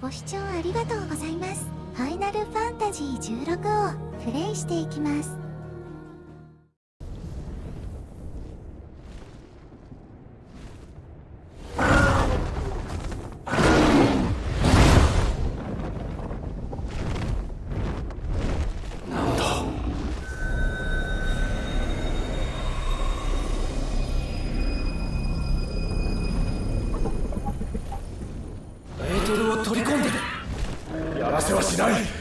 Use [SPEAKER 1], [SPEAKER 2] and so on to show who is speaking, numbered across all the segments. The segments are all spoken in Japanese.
[SPEAKER 1] ご視聴ありがとうございます。ファイナルファンタジー16をプレイしていきます。
[SPEAKER 2] トルを取り込んでるやらせはしない。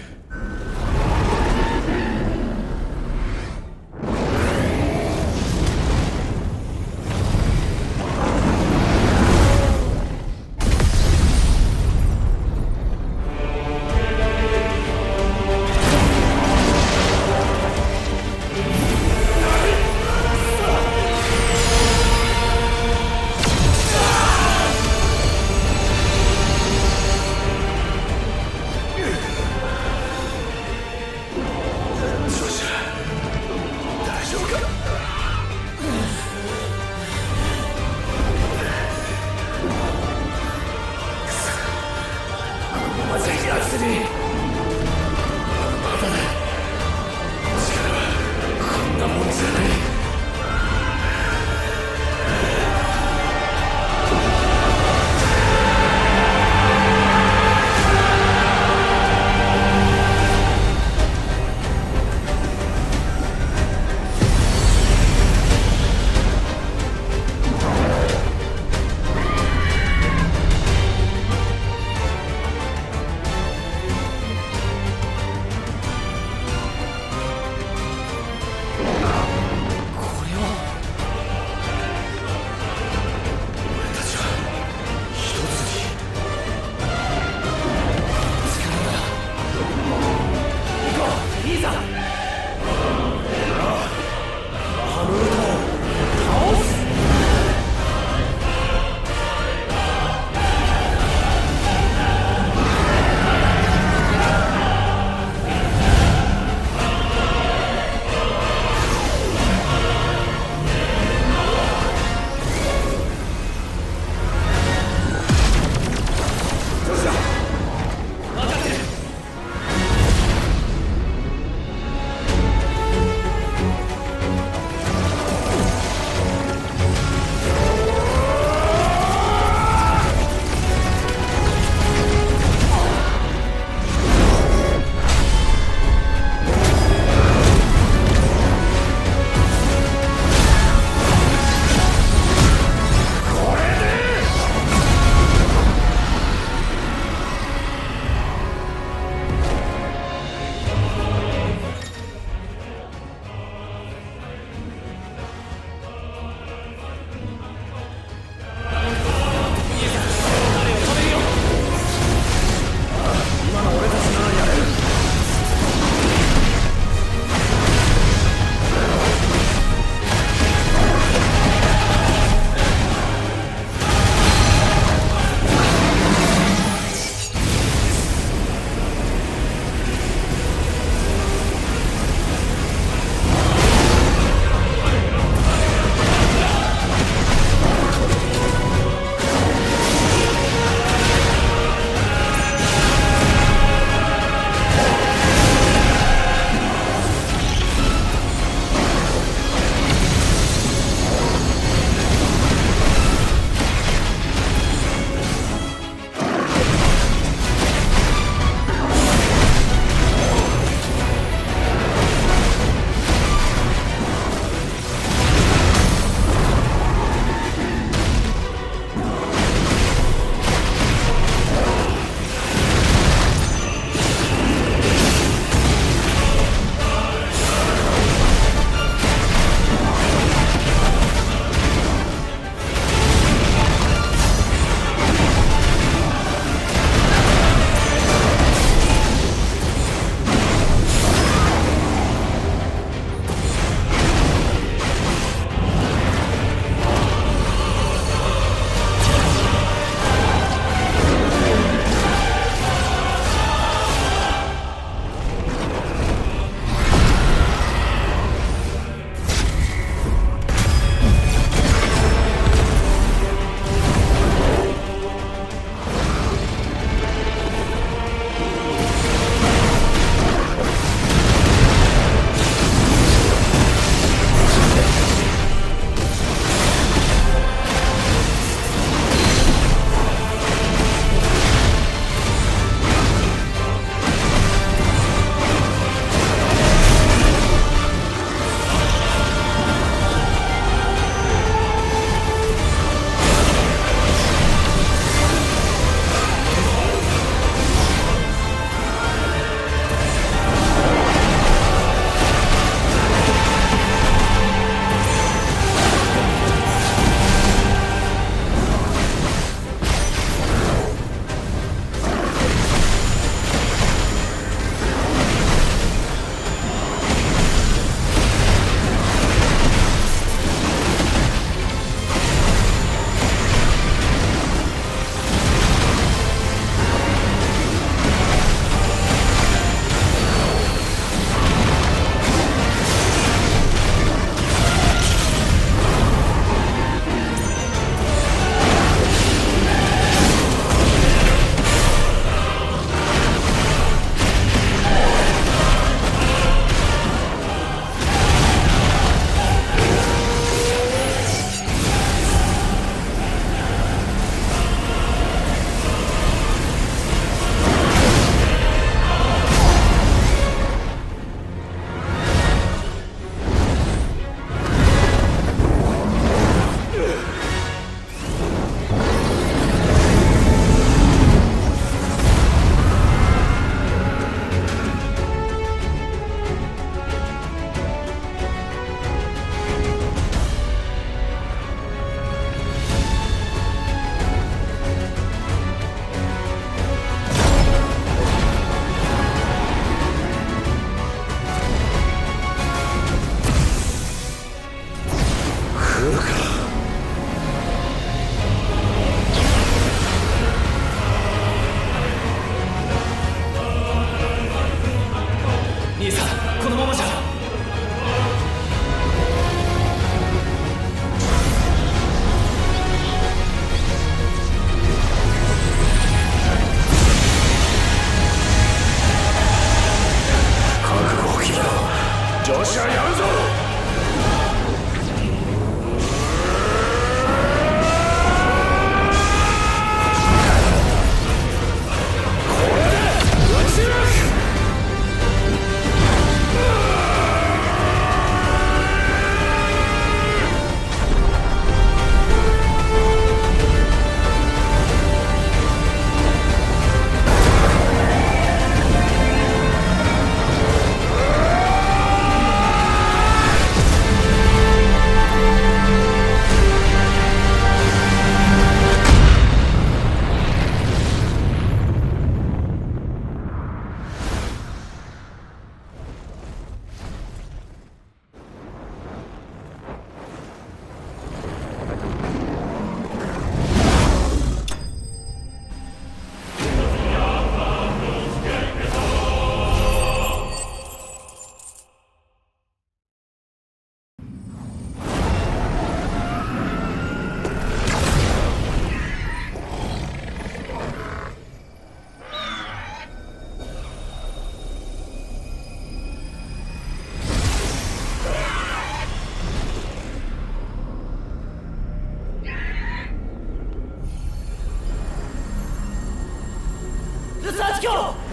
[SPEAKER 2] 今。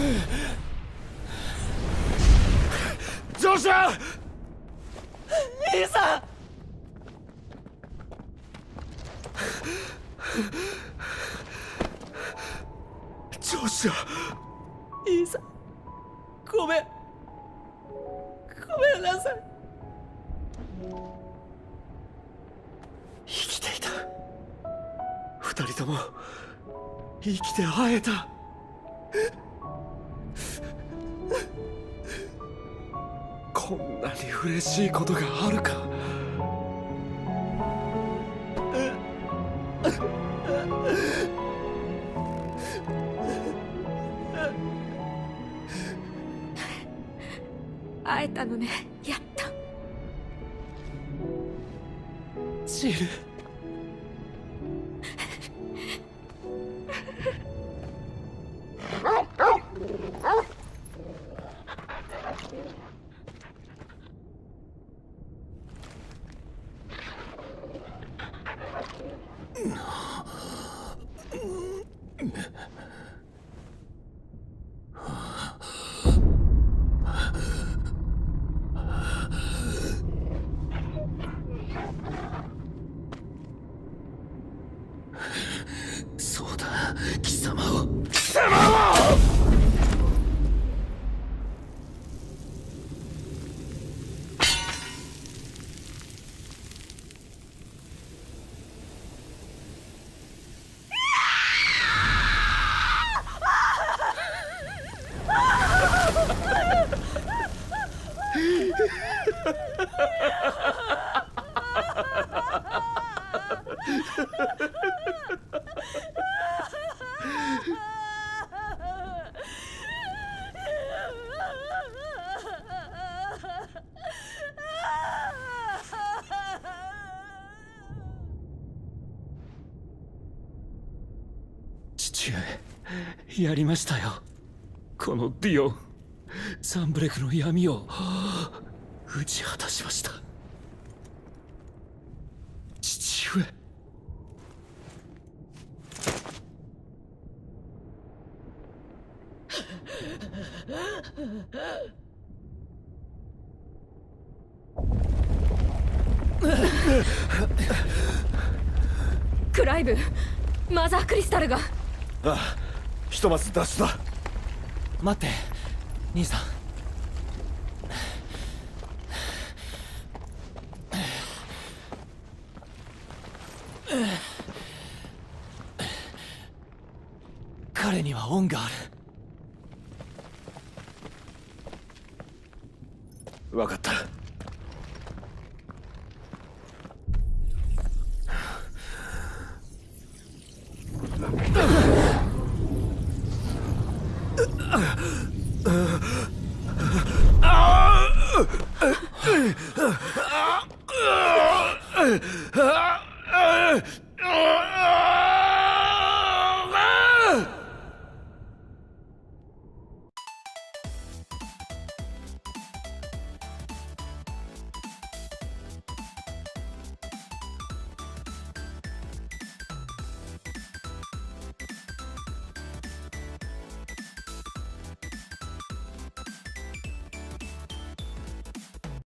[SPEAKER 2] をジョシュ兄さんジョシュ兄さんごめん。ごめんなさい。生きていた。二人とも生きて会えたこんなに嬉しいことがあるか。
[SPEAKER 3] 会えたのねやっと。
[SPEAKER 2] ジル父上やりましたよ。このディオンサンブレクの闇を打ち果たしました。父上。
[SPEAKER 3] クライブマザークリスタルが。
[SPEAKER 2] ああひとまず脱出だ待って兄さん。彼には恩がある。分かった